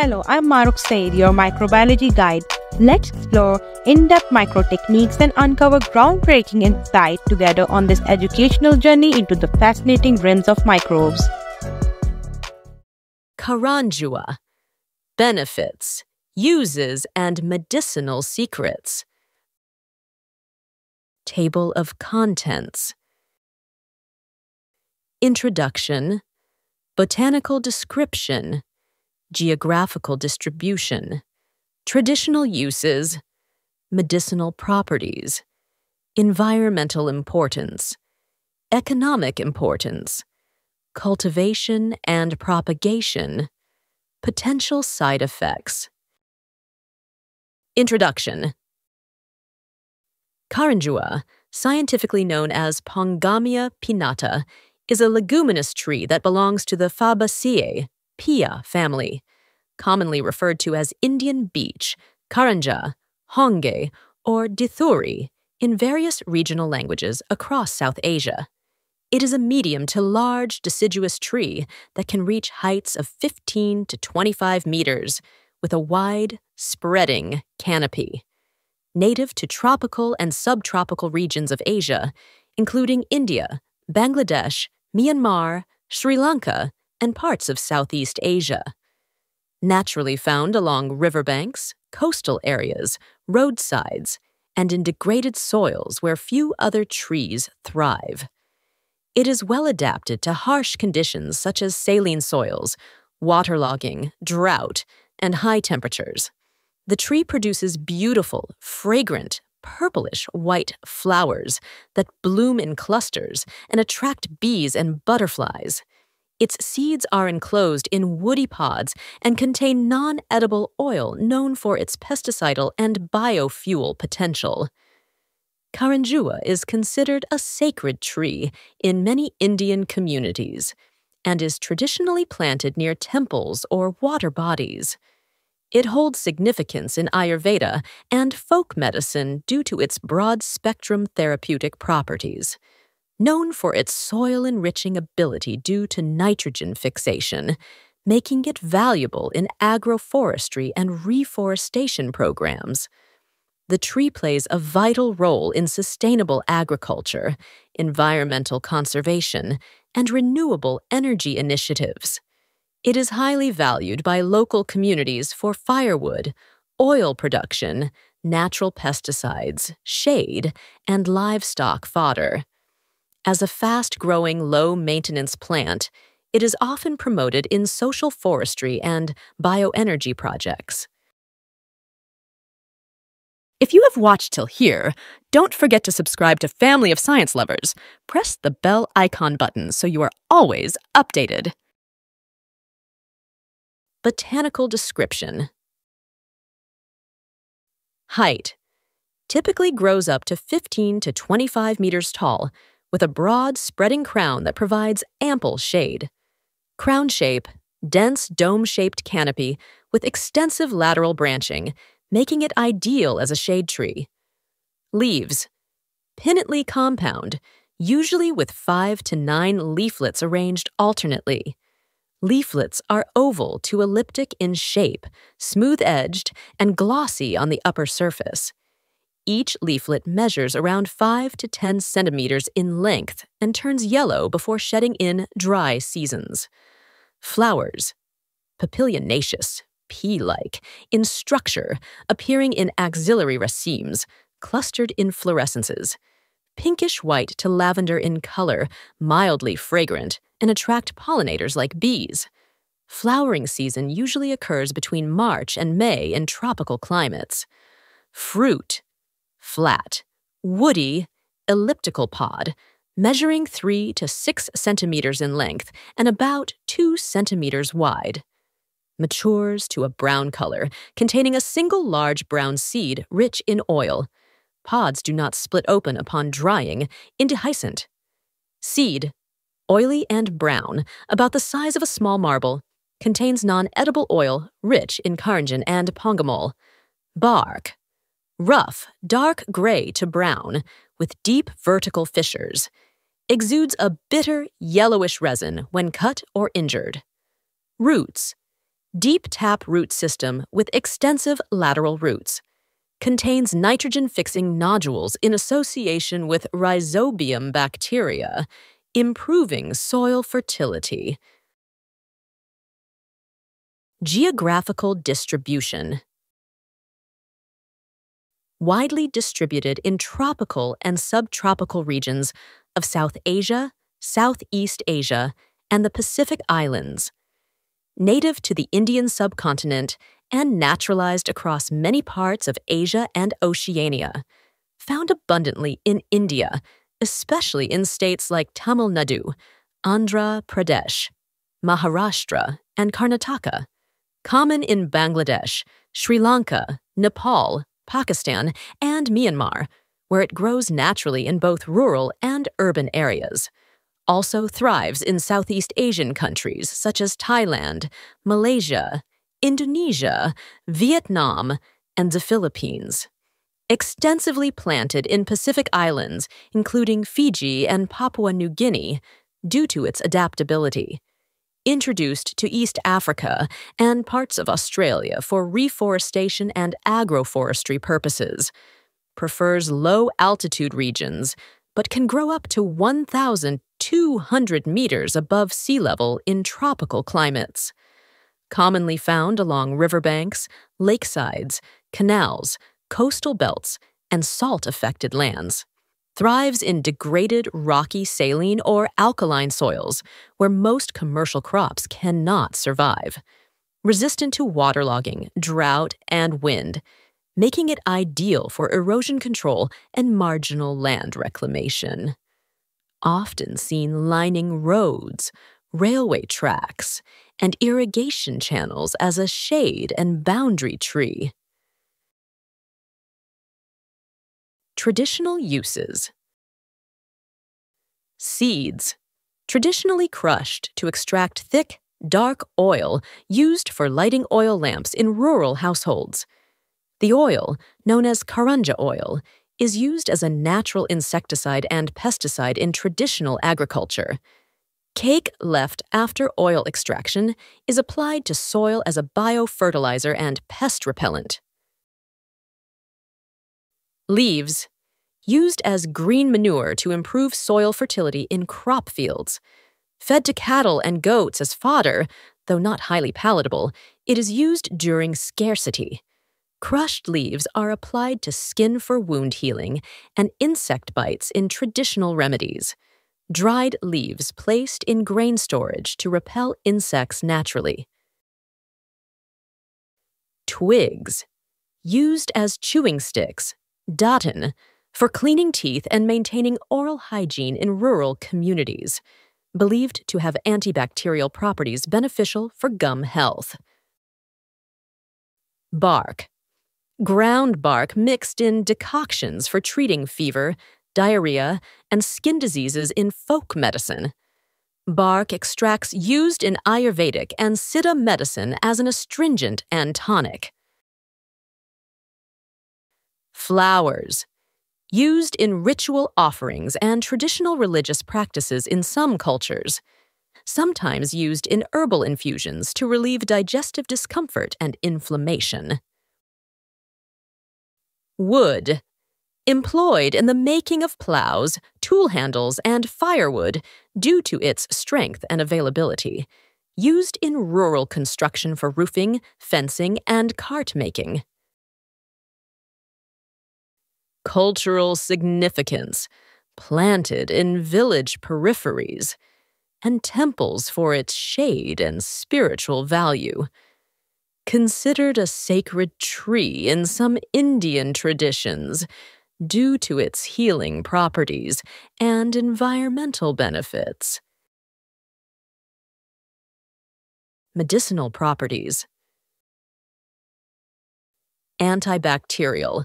Hello, I'm Maruk Said, your microbiology guide. Let's explore in-depth micro techniques and uncover groundbreaking insight together on this educational journey into the fascinating realms of microbes. Karanjua Benefits, Uses, and Medicinal Secrets. Table of Contents Introduction Botanical Description geographical distribution, traditional uses, medicinal properties, environmental importance, economic importance, cultivation and propagation, potential side effects. Introduction Karanjua, scientifically known as Pongamia pinnata, is a leguminous tree that belongs to the Fabaceae, Pia family, commonly referred to as Indian beech, Karanja, Honge, or Dithuri in various regional languages across South Asia. It is a medium to large deciduous tree that can reach heights of 15 to 25 meters with a wide, spreading canopy. Native to tropical and subtropical regions of Asia, including India, Bangladesh, Myanmar, Sri Lanka, and parts of Southeast Asia. Naturally found along riverbanks, coastal areas, roadsides, and in degraded soils where few other trees thrive. It is well adapted to harsh conditions such as saline soils, waterlogging, drought, and high temperatures. The tree produces beautiful, fragrant, purplish white flowers that bloom in clusters and attract bees and butterflies. Its seeds are enclosed in woody pods and contain non edible oil known for its pesticidal and biofuel potential. Karanjua is considered a sacred tree in many Indian communities and is traditionally planted near temples or water bodies. It holds significance in Ayurveda and folk medicine due to its broad spectrum therapeutic properties known for its soil enriching ability due to nitrogen fixation, making it valuable in agroforestry and reforestation programs. The tree plays a vital role in sustainable agriculture, environmental conservation, and renewable energy initiatives. It is highly valued by local communities for firewood, oil production, natural pesticides, shade, and livestock fodder. As a fast growing, low maintenance plant, it is often promoted in social forestry and bioenergy projects. If you have watched till here, don't forget to subscribe to Family of Science Lovers. Press the bell icon button so you are always updated. Botanical description Height typically grows up to 15 to 25 meters tall with a broad, spreading crown that provides ample shade. Crown shape, dense dome shaped canopy with extensive lateral branching, making it ideal as a shade tree. Leaves, pinnately compound, usually with five to nine leaflets arranged alternately. Leaflets are oval to elliptic in shape, smooth edged, and glossy on the upper surface. Each leaflet measures around 5 to 10 centimeters in length and turns yellow before shedding in dry seasons. Flowers, papilionaceous, pea-like, in structure, appearing in axillary racemes, clustered in inflorescences. Pinkish white to lavender in color, mildly fragrant, and attract pollinators like bees. Flowering season usually occurs between March and May in tropical climates. Fruit, flat, woody, elliptical pod, measuring 3 to 6 centimeters in length and about 2 centimeters wide. Matures to a brown color, containing a single large brown seed rich in oil. Pods do not split open upon drying, indehiscent. Seed, oily and brown, about the size of a small marble, contains non edible oil rich in karanjin and pongamol. Bark, rough, dark gray to brown, with deep vertical fissures. Exudes a bitter, yellowish resin when cut or injured. Roots, Deep tap root system with extensive lateral roots. Contains nitrogen fixing nodules in association with rhizobium bacteria, improving soil fertility. Geographical distribution widely distributed in tropical and subtropical regions of South Asia, Southeast Asia, and the Pacific Islands. Native to the Indian subcontinent and naturalized across many parts of Asia and Oceania. Found abundantly in India, especially in states like Tamil Nadu, Andhra Pradesh, Maharashtra, and Karnataka. Common in Bangladesh, Sri Lanka, Nepal, Pakistan, and Myanmar, where it grows naturally in both rural and urban areas. Also thrives in Southeast Asian countries such as Thailand, Malaysia, Indonesia, Vietnam, and the Philippines. Extensively planted in Pacific islands, including Fiji and Papua New Guinea, due to its adaptability introduced to East Africa and parts of Australia for reforestation and agroforestry purposes. Prefers low altitude regions, but can grow up to 1,200 meters above sea level in tropical climates. Commonly found along riverbanks, lakesides, canals, coastal belts, and salt affected lands thrives in degraded, rocky, saline, or alkaline soils where most commercial crops cannot survive. Resistant to waterlogging, drought, and wind, making it ideal for erosion control and marginal land reclamation. Often seen lining roads, railway tracks, and irrigation channels as a shade and boundary tree. Traditional uses Seeds, traditionally crushed to extract thick, dark oil used for lighting oil lamps in rural households. The oil, known as karanja oil, is used as a natural insecticide and pesticide in traditional agriculture. Cake left after oil extraction is applied to soil as a biofertilizer and pest repellent. Leaves, used as green manure to improve soil fertility in crop fields. Fed to cattle and goats as fodder, though not highly palatable, it is used during scarcity. Crushed leaves are applied to skin for wound healing and insect bites in traditional remedies. Dried leaves placed in grain storage to repel insects naturally. Twigs, used as chewing sticks, datin, for cleaning teeth and maintaining oral hygiene in rural communities, believed to have antibacterial properties beneficial for gum health. Bark. Ground bark mixed in decoctions for treating fever, diarrhea, and skin diseases in folk medicine. Bark extracts used in Ayurvedic and Siddha medicine as an astringent and tonic. Flowers. Used in ritual offerings and traditional religious practices in some cultures, sometimes used in herbal infusions to relieve digestive discomfort and inflammation. Wood, employed in the making of plows, tool handles, and firewood due to its strength and availability, used in rural construction for roofing, fencing, and cart making cultural significance, planted in village peripheries, and temples for its shade and spiritual value. Considered a sacred tree in some Indian traditions due to its healing properties and environmental benefits. Medicinal properties Antibacterial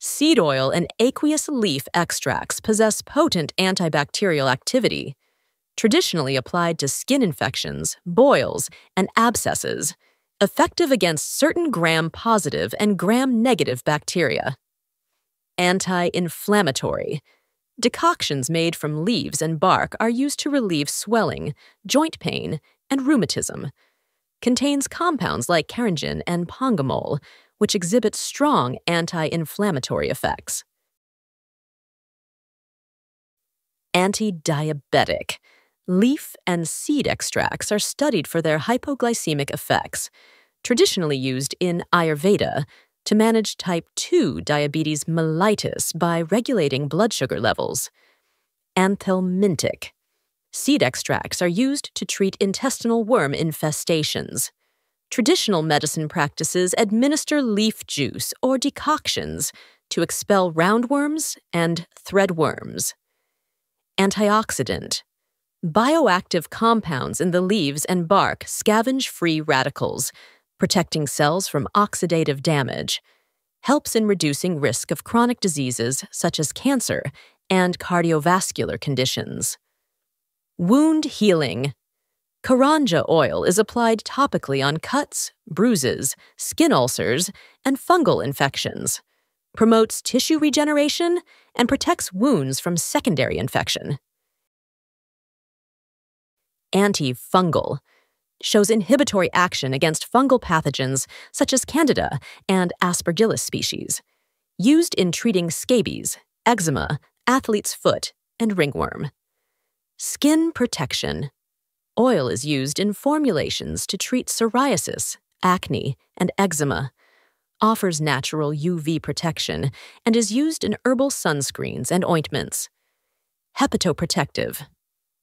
Seed oil and aqueous leaf extracts possess potent antibacterial activity, traditionally applied to skin infections, boils, and abscesses, effective against certain gram positive and gram negative bacteria. Anti inflammatory. Decoctions made from leaves and bark are used to relieve swelling, joint pain, and rheumatism. contains compounds like karanjin and pongamol, which exhibit strong anti inflammatory effects. Anti diabetic. Leaf and seed extracts are studied for their hypoglycemic effects, traditionally used in Ayurveda to manage type 2 diabetes mellitus by regulating blood sugar levels. Anthelmintic. Seed extracts are used to treat intestinal worm infestations. Traditional medicine practices administer leaf juice or decoctions to expel roundworms and threadworms. Antioxidant. Bioactive compounds in the leaves and bark scavenge free radicals, protecting cells from oxidative damage, helps in reducing risk of chronic diseases such as cancer and cardiovascular conditions. Wound healing. Karanja oil is applied topically on cuts, bruises, skin ulcers, and fungal infections, promotes tissue regeneration, and protects wounds from secondary infection. Antifungal shows inhibitory action against fungal pathogens such as Candida and Aspergillus species, used in treating scabies, eczema, athlete's foot, and ringworm. Skin protection. Oil is used in formulations to treat psoriasis, acne, and eczema. Offers natural UV protection and is used in herbal sunscreens and ointments. Hepatoprotective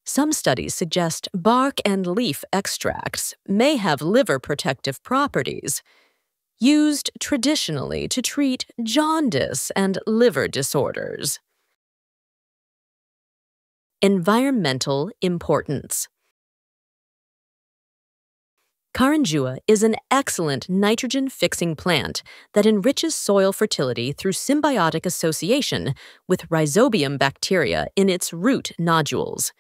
some studies suggest bark and leaf extracts may have liver protective properties, used traditionally to treat jaundice and liver disorders. Environmental importance. Karanjua is an excellent nitrogen fixing plant that enriches soil fertility through symbiotic association with rhizobium bacteria in its root nodules.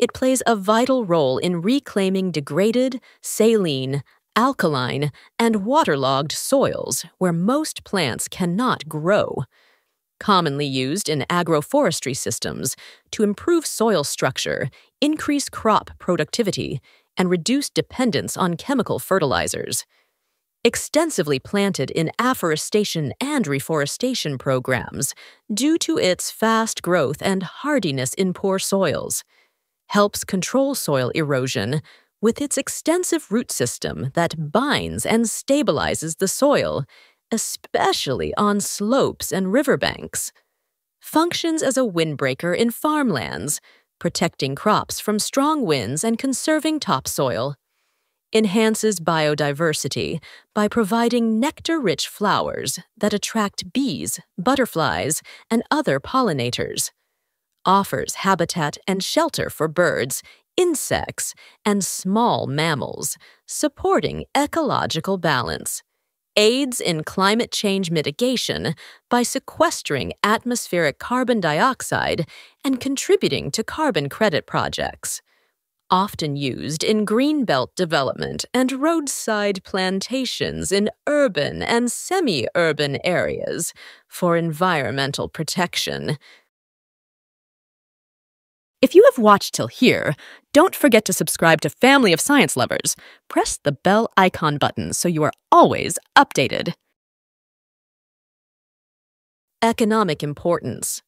It plays a vital role in reclaiming degraded, saline, alkaline, and waterlogged soils where most plants cannot grow. Commonly used in agroforestry systems to improve soil structure, increase crop productivity, and reduce dependence on chemical fertilizers. Extensively planted in afforestation and reforestation programs due to its fast growth and hardiness in poor soils helps control soil erosion with its extensive root system that binds and stabilizes the soil, especially on slopes and riverbanks. Functions as a windbreaker in farmlands, protecting crops from strong winds and conserving topsoil. Enhances biodiversity by providing nectar rich flowers that attract bees, butterflies, and other pollinators offers habitat and shelter for birds, insects, and small mammals, supporting ecological balance. Aids in climate change mitigation by sequestering atmospheric carbon dioxide and contributing to carbon credit projects. Often used in greenbelt development and roadside plantations in urban and semi urban areas for environmental protection. If you have watched till here, don't forget to subscribe to Family of Science Lovers. Press the bell icon button so you are always updated. Economic importance.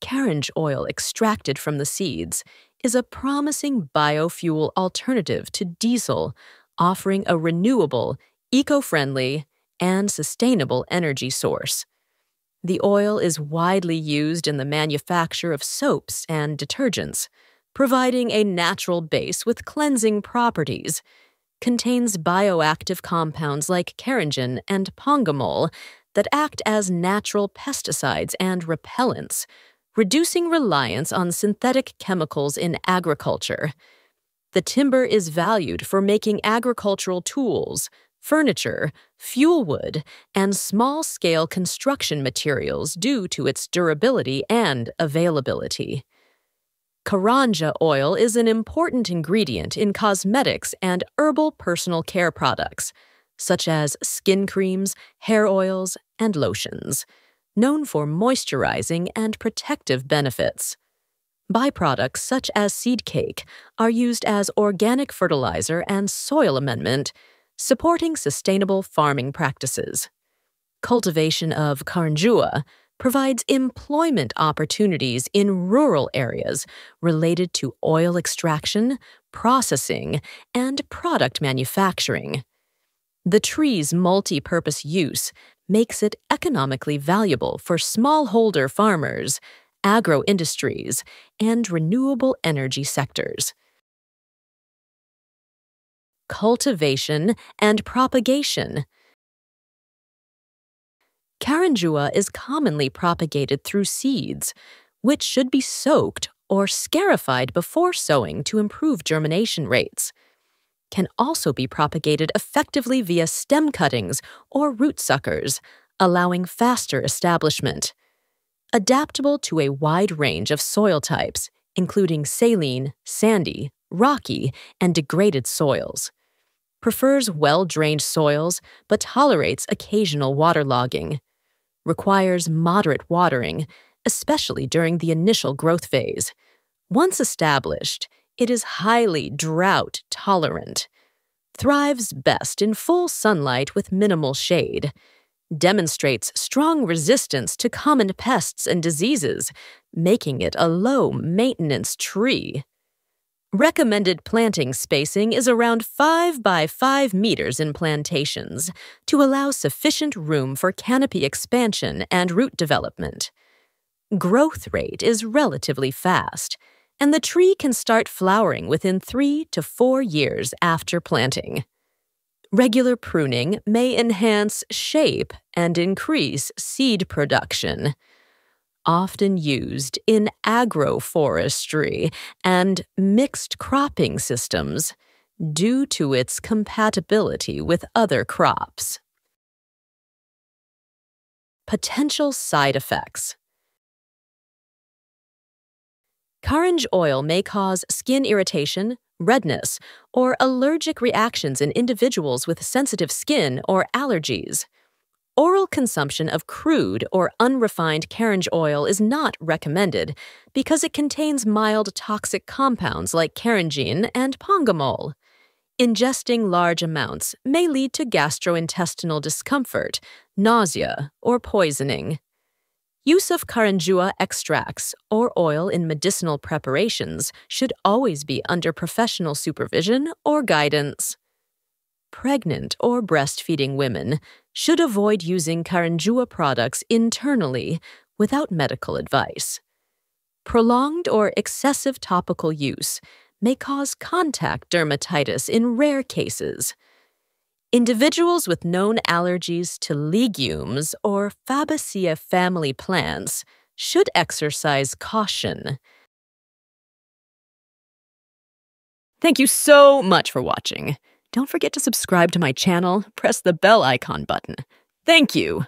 Karanj oil extracted from the seeds is a promising biofuel alternative to diesel, offering a renewable, eco friendly, and sustainable energy source. The oil is widely used in the manufacture of soaps and detergents, providing a natural base with cleansing properties. Contains bioactive compounds like karanjin and pongamol that act as natural pesticides and repellents, reducing reliance on synthetic chemicals in agriculture. The timber is valued for making agricultural tools, furniture, fuel wood, and small scale construction materials due to its durability and availability. Karanja oil is an important ingredient in cosmetics and herbal personal care products, such as skin creams, hair oils, and lotions, known for moisturizing and protective benefits. Byproducts such as seed cake are used as organic fertilizer and soil amendment, supporting sustainable farming practices. Cultivation of Karanjua provides employment opportunities in rural areas related to oil extraction, processing, and product manufacturing. The tree's multi purpose use makes it economically valuable for smallholder farmers, agro industries, and renewable energy sectors. Cultivation and propagation. Karanjua is commonly propagated through seeds, which should be soaked or scarified before sowing to improve germination rates. Can also be propagated effectively via stem cuttings or root suckers, allowing faster establishment. Adaptable to a wide range of soil types, including saline, sandy, rocky, and degraded soils. Prefers well drained soils but tolerates occasional waterlogging requires moderate watering, especially during the initial growth phase. Once established, it is highly drought tolerant. Thrives best in full sunlight with minimal shade. Demonstrates strong resistance to common pests and diseases, making it a low maintenance tree. Recommended planting spacing is around 5 by 5 meters in plantations to allow sufficient room for canopy expansion and root development. Growth rate is relatively fast, and the tree can start flowering within 3 to 4 years after planting. Regular pruning may enhance shape and increase seed production often used in agroforestry and mixed cropping systems due to its compatibility with other crops. Potential side effects Karanj oil may cause skin irritation, redness, or allergic reactions in individuals with sensitive skin or allergies. Oral consumption of crude or unrefined karanj oil is not recommended because it contains mild toxic compounds like karanjin and pongamol. Ingesting large amounts may lead to gastrointestinal discomfort, nausea, or poisoning. Use of Karanjua extracts or oil in medicinal preparations should always be under professional supervision or guidance. Pregnant or breastfeeding women should avoid using Karanjua products internally without medical advice. Prolonged or excessive topical use may cause contact dermatitis in rare cases. Individuals with known allergies to legumes or Fabaceae family plants should exercise caution. Thank you so much for watching. Don't forget to subscribe to my channel, press the bell icon button. Thank you!